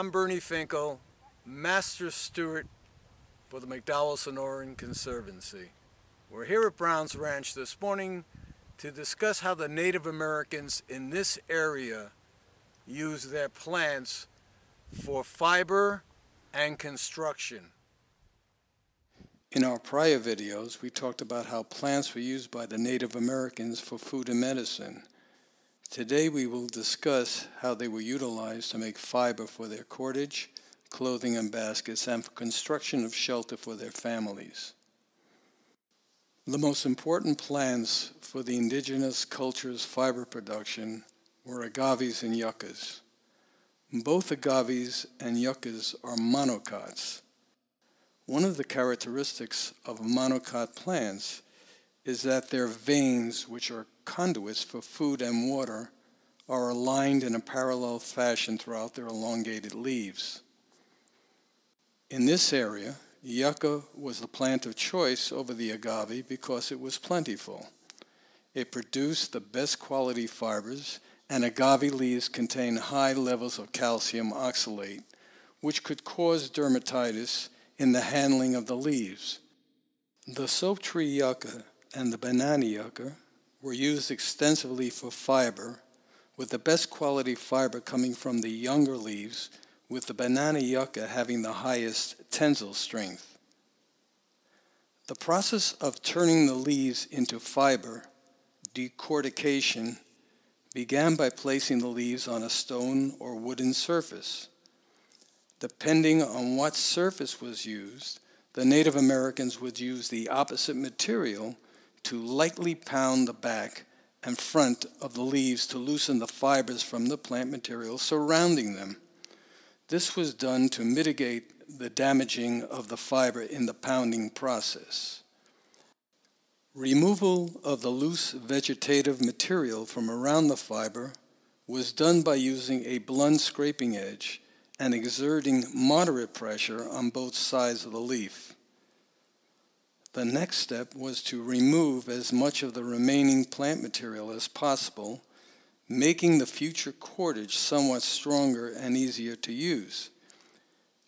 I'm Bernie Finkel, Master Steward for the McDowell Sonoran Conservancy. We're here at Brown's Ranch this morning to discuss how the Native Americans in this area use their plants for fiber and construction. In our prior videos, we talked about how plants were used by the Native Americans for food and medicine. Today we will discuss how they were utilized to make fiber for their cordage, clothing and baskets, and for construction of shelter for their families. The most important plants for the indigenous culture's fiber production were agaves and yuccas. Both agaves and yuccas are monocots. One of the characteristics of monocot plants is that their veins, which are conduits for food and water, are aligned in a parallel fashion throughout their elongated leaves. In this area, yucca was the plant of choice over the agave because it was plentiful. It produced the best quality fibers, and agave leaves contain high levels of calcium oxalate, which could cause dermatitis in the handling of the leaves. The soap tree yucca and the banana yucca were used extensively for fiber, with the best quality fiber coming from the younger leaves with the banana yucca having the highest tensile strength. The process of turning the leaves into fiber, decortication, began by placing the leaves on a stone or wooden surface. Depending on what surface was used, the Native Americans would use the opposite material to lightly pound the back and front of the leaves to loosen the fibers from the plant material surrounding them. This was done to mitigate the damaging of the fiber in the pounding process. Removal of the loose vegetative material from around the fiber was done by using a blunt scraping edge and exerting moderate pressure on both sides of the leaf. The next step was to remove as much of the remaining plant material as possible making the future cordage somewhat stronger and easier to use.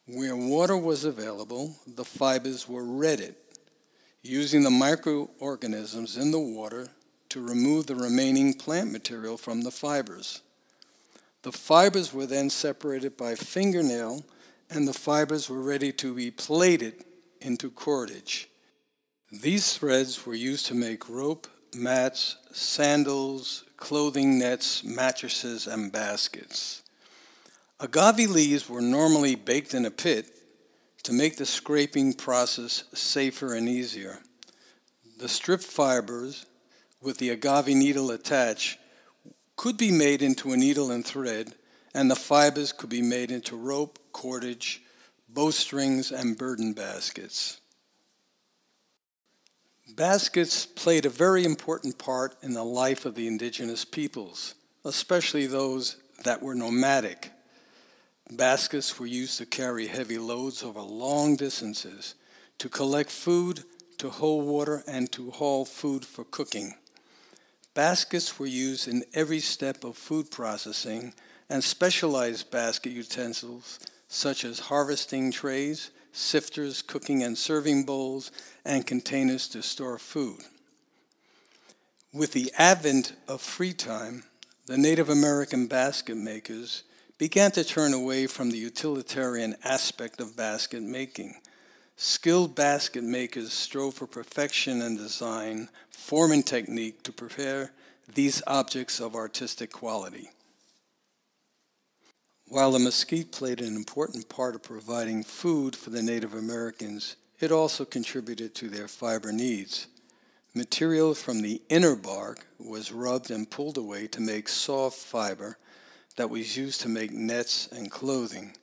Where water was available, the fibers were retted, using the microorganisms in the water to remove the remaining plant material from the fibers. The fibers were then separated by fingernail, and the fibers were ready to be plaited into cordage. These threads were used to make rope, mats, sandals, clothing nets, mattresses, and baskets. Agave leaves were normally baked in a pit to make the scraping process safer and easier. The strip fibers with the agave needle attached could be made into a needle and thread, and the fibers could be made into rope, cordage, bowstrings, and burden baskets. Baskets played a very important part in the life of the indigenous peoples, especially those that were nomadic. Baskets were used to carry heavy loads over long distances, to collect food, to hold water, and to haul food for cooking. Baskets were used in every step of food processing, and specialized basket utensils such as harvesting trays, sifters, cooking and serving bowls, and containers to store food. With the advent of free time, the Native American basket makers began to turn away from the utilitarian aspect of basket making. Skilled basket makers strove for perfection and design, form, and technique to prepare these objects of artistic quality. While the mesquite played an important part of providing food for the Native Americans, it also contributed to their fiber needs. Material from the inner bark was rubbed and pulled away to make soft fiber that was used to make nets and clothing.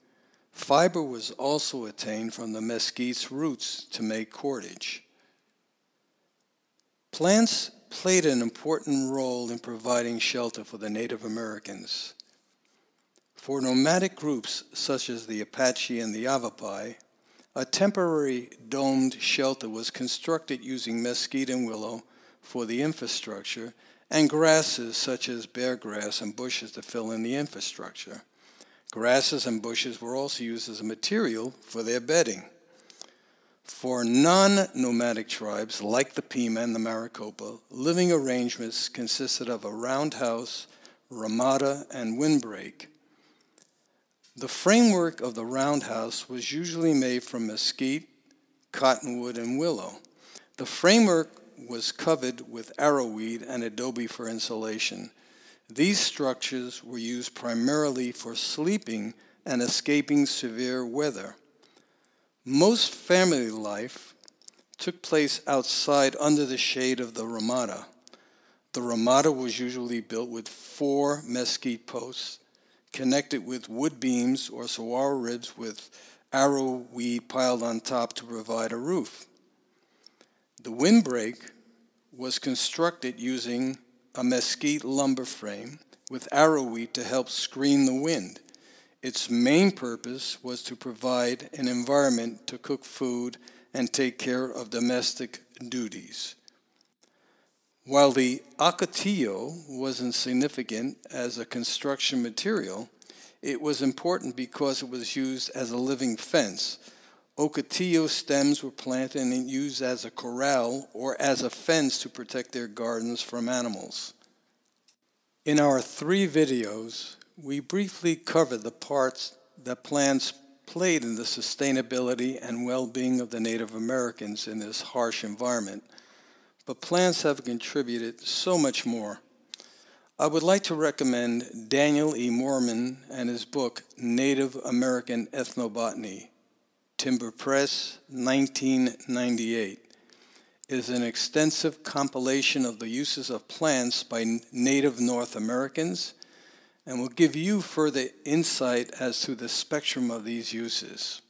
Fiber was also attained from the mesquite's roots to make cordage. Plants played an important role in providing shelter for the Native Americans. For nomadic groups such as the Apache and the Yavapai, a temporary domed shelter was constructed using mesquite and willow for the infrastructure and grasses such as bear grass and bushes to fill in the infrastructure. Grasses and bushes were also used as a material for their bedding. For non nomadic tribes like the Pima and the Maricopa, living arrangements consisted of a roundhouse, ramada, and windbreak. The framework of the roundhouse was usually made from mesquite, cottonwood, and willow. The framework was covered with arrowweed and adobe for insulation. These structures were used primarily for sleeping and escaping severe weather. Most family life took place outside under the shade of the ramada. The ramada was usually built with four mesquite posts connected with wood beams or saguaro ribs with arrow weed piled on top to provide a roof. The windbreak was constructed using a mesquite lumber frame with arrowweed to help screen the wind. Its main purpose was to provide an environment to cook food and take care of domestic duties. While the ocotillo wasn't significant as a construction material, it was important because it was used as a living fence. Ocotillo stems were planted and used as a corral or as a fence to protect their gardens from animals. In our three videos, we briefly covered the parts that plants played in the sustainability and well-being of the Native Americans in this harsh environment, but plants have contributed so much more. I would like to recommend Daniel E. Moerman and his book, Native American Ethnobotany, Timber Press, 1998. is an extensive compilation of the uses of plants by Native North Americans and will give you further insight as to the spectrum of these uses.